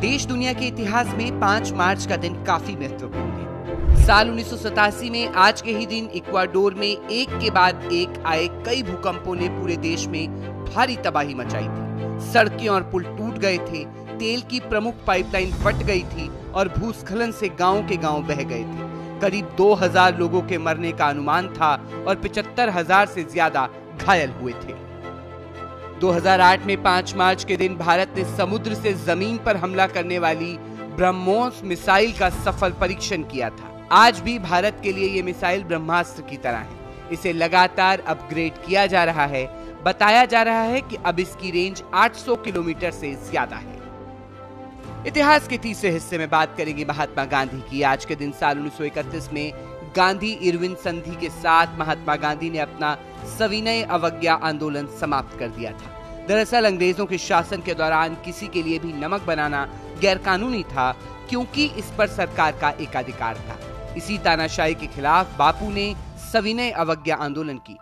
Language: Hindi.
देश दुनिया के इतिहास में 5 मार्च का दिन काफ़ी महत्वपूर्ण है। साल उन्नीस में आज के ही दिन इक्वाडोर में एक के बाद एक आए कई भूकंपों ने पूरे देश में भारी तबाही मचाई थी। सड़कें और पुल टूट गए थे, तेल की प्रमुख पाइपलाइन फट गई थी और भूस्खलन से गाँव के गाँव बह गए थे। करीब 2000 लोगों के मरने का अनुमान था और पिचहत्तर हज़ार से ज़्यादा घायल हुए थे। 2008 में 5 मार्च के दिन भारत ने समुद्र से ज़मीन पर हमला करने वाली ब्रह्मोस मिसाइल का सफल परीक्षण किया था। आज भी भारत के लिए ये मिसाइल ब्रह्मास्त्र की तरह है। इसे लगातार अपग्रेड किया जा रहा है। बताया जा रहा है कि अब इसकी रेंज 800 किलोमीटर से ज़्यादा है। इतिहास के तीसरे हिस्से में बात करेंगे महात्मा गांधी की। आज के दिन साल 1931 में गांधी इरविन संधि के साथ महात्मा गांधी ने अपना सविनय अवज्ञा आंदोलन समाप्त कर दिया था। दरअसल अंग्रेज़ों के शासन के दौरान किसी के लिए भी नमक बनाना गैरकानूनी था, क्योंकि इस पर सरकार का एकाधिकार था। इसी तानाशाही के खिलाफ बापू ने सविनय अवज्ञा आंदोलन की।